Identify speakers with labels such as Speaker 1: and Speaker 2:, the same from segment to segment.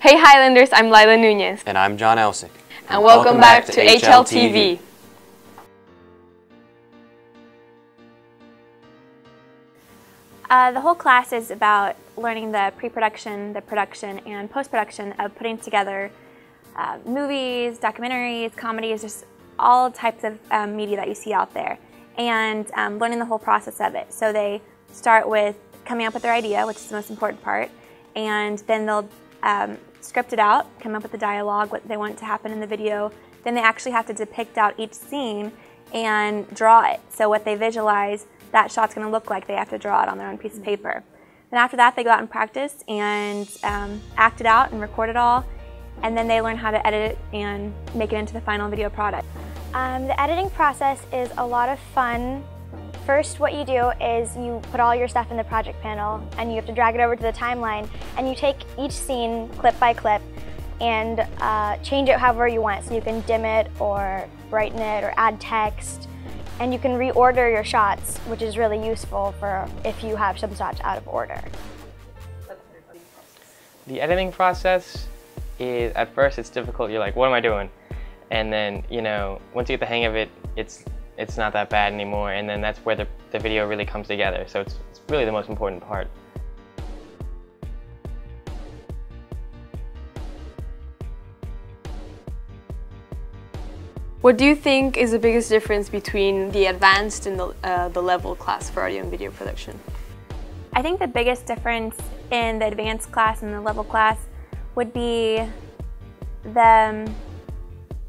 Speaker 1: Hey Highlanders, I'm Lila Nunez.
Speaker 2: And I'm John Elsick.
Speaker 1: And welcome, welcome back, back, to, HLTV. HLTV.
Speaker 3: Uh, the whole class is about learning the pre-production, the production, and post-production of putting together uh, movies, documentaries, comedies, just all types of um, media that you see out there, and um, learning the whole process of it. So they start with coming up with their idea, which is the most important part, and then they'll um, script it out, come up with the dialogue, what they want to happen in the video. Then they actually have to depict out each scene and draw it. So what they visualize that shot's going to look like. They have to draw it on their own piece of paper. Then after that, they go out and practice and um, act it out and record it all. And then they learn how to edit it and make it into the final video product.
Speaker 4: Um, the editing process is a lot of fun. First, what you do is you put all your stuff in the project panel and you have to drag it over to the timeline and you take each scene clip by clip and uh, change it however you want. So you can dim it or brighten it or add text and you can reorder your shots, which is really useful for if you have some shots out of order.
Speaker 5: The editing process is, at first it's difficult, you're like, what am I doing? And then, you know, once you get the hang of it, it's it's not that bad anymore, and then that's where the, the video really comes together. So it's, it's really the most important part.
Speaker 1: What do you think is the biggest difference between the advanced and the, uh, the level class for audio and video production?
Speaker 3: I think the biggest difference in the advanced class and the level class would be the um,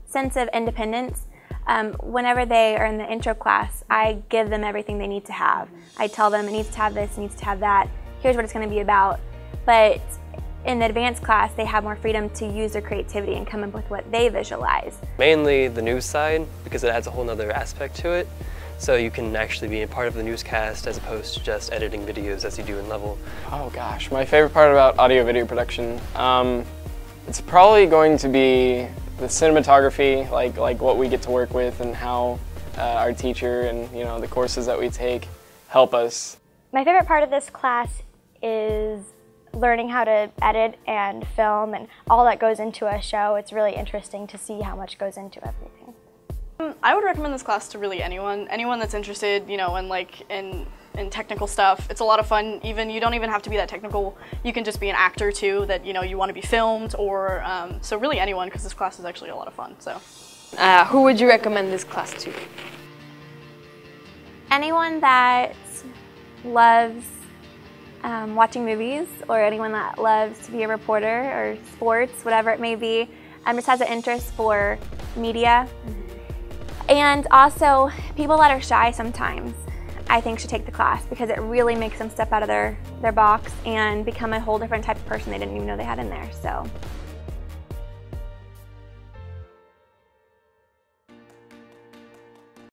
Speaker 3: sense of independence. Um, whenever they are in the intro class, I give them everything they need to have. I tell them it needs to have this, it needs to have that. Here's what it's going to be about. But in the advanced class, they have more freedom to use their creativity and come up with what they visualize.
Speaker 6: Mainly the news side, because it adds a whole other aspect to it. So you can actually be a part of the newscast as opposed to just editing videos as you do in level.
Speaker 7: Oh gosh, my favorite part about audio video production, um, it's probably going to be the cinematography, like, like what we get to work with and how uh, our teacher and you know the courses that we take help us.
Speaker 4: My favorite part of this class is learning how to edit and film and all that goes into a show. It's really interesting to see how much goes into everything.
Speaker 8: Um, I would recommend this class to really anyone, anyone that's interested, you know, in like in in technical stuff. It's a lot of fun. Even you don't even have to be that technical. You can just be an actor too. That you know you want to be filmed, or um, so really anyone because this class is actually a lot of fun. So,
Speaker 1: uh, who would you recommend this class to?
Speaker 3: Anyone that loves um, watching movies or anyone that loves to be a reporter or sports, whatever it may be, um, just has an interest for media. Mm -hmm. And also, people that are shy sometimes, I think should take the class because it really makes them step out of their, their box and become a whole different type of person they didn't even know they had in there. So.